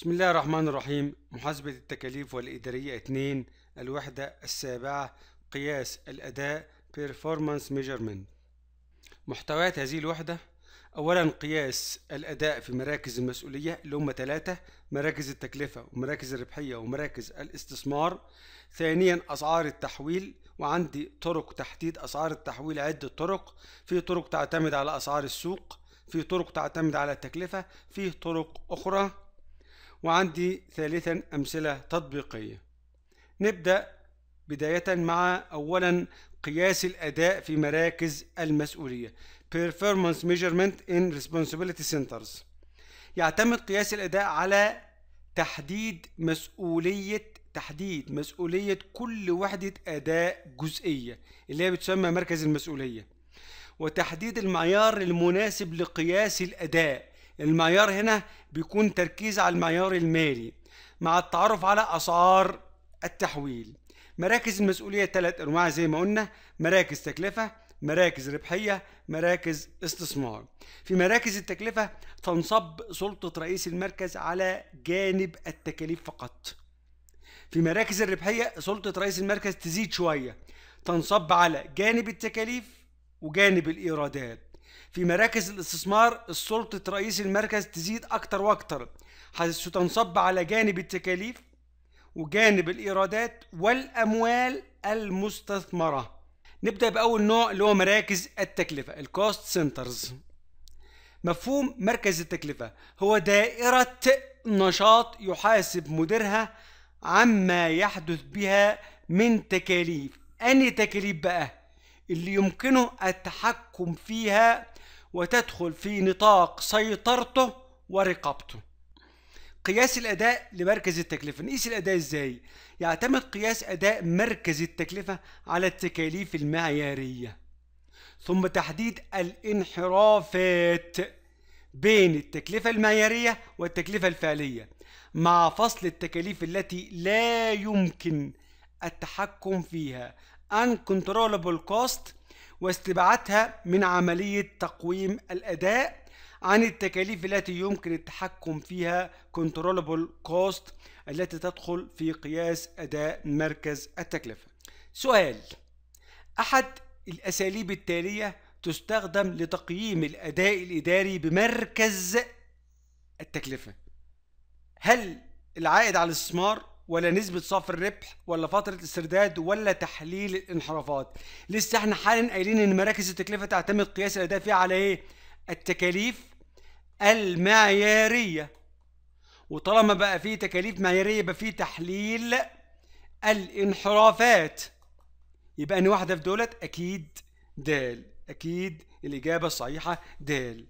بسم الله الرحمن الرحيم. محاسبة التكاليف والإدارية 2 الوحدة السابعة قياس الأداء Performance Measurement. محتويات هذه الوحدة أولا قياس الأداء في مراكز المسؤولية اللي هم ثلاثة مراكز التكلفة ومراكز الربحية ومراكز الاستثمار. ثانيا أسعار التحويل وعندي طرق تحديد أسعار التحويل عدة طرق. في طرق تعتمد على أسعار السوق في طرق تعتمد على التكلفة في طرق أخرى. وعندي ثالثا أمثلة تطبيقية. نبدأ بداية مع أولا قياس الأداء في مراكز المسؤولية Performance Measurement in Responsibility Centers. يعتمد قياس الأداء على تحديد مسؤولية تحديد مسؤولية كل وحدة أداء جزئية اللي هي بتسمى مركز المسؤولية وتحديد المعيار المناسب لقياس الأداء. المعيار هنا بيكون تركيز على المعيار المالي مع التعرف على أسعار التحويل. مراكز المسؤولية ثلاث أنواع زي ما قلنا مراكز تكلفة مراكز ربحية مراكز استثمار. في مراكز التكلفة تنصب سلطة رئيس المركز على جانب التكاليف فقط. في مراكز الربحية سلطة رئيس المركز تزيد شوية تنصب على جانب التكاليف وجانب الإيرادات. في مراكز الاستثمار سلطة رئيس المركز تزيد أكتر وأكتر حيث تنصب على جانب التكاليف وجانب الإيرادات والأموال المستثمرة. نبدأ بأول نوع اللي هو مراكز التكلفة ال cost centers مفهوم مركز التكلفة هو دائرة نشاط يحاسب مديرها عما يحدث بها من تكاليف. أني تكاليف بقى؟ اللي يمكنه التحكم فيها وتدخل في نطاق سيطرته ورقابته. قياس الأداء لمركز التكلفة. نقيس الأداء إزاي؟ يعتمد قياس أداء مركز التكلفة على التكاليف المعيارية. ثم تحديد الانحرافات بين التكلفة المعيارية والتكلفة الفعلية مع فصل التكاليف التي لا يمكن التحكم فيها. Uncontrollable cost واستبعادها من عملية تقويم الأداء عن التكاليف التي يمكن التحكم فيها. Controllable cost التي تدخل في قياس أداء مركز التكلفة. سؤال أحد الأساليب التالية تستخدم لتقييم الأداء الإداري بمركز التكلفة؟ هل العائد على الاستثمار ولا نسبة صافي الربح ولا فترة استرداد ولا تحليل الانحرافات. لسه إحنا حالا قايلين إن مراكز التكلفة تعتمد قياس الأداء فيها على إيه؟ التكاليف المعيارية. وطالما بقى فيه تكاليف معيارية يبقى فيه تحليل الانحرافات. يبقى ان واحدة في دولت؟ أكيد دال. أكيد الإجابة الصحيحة دال.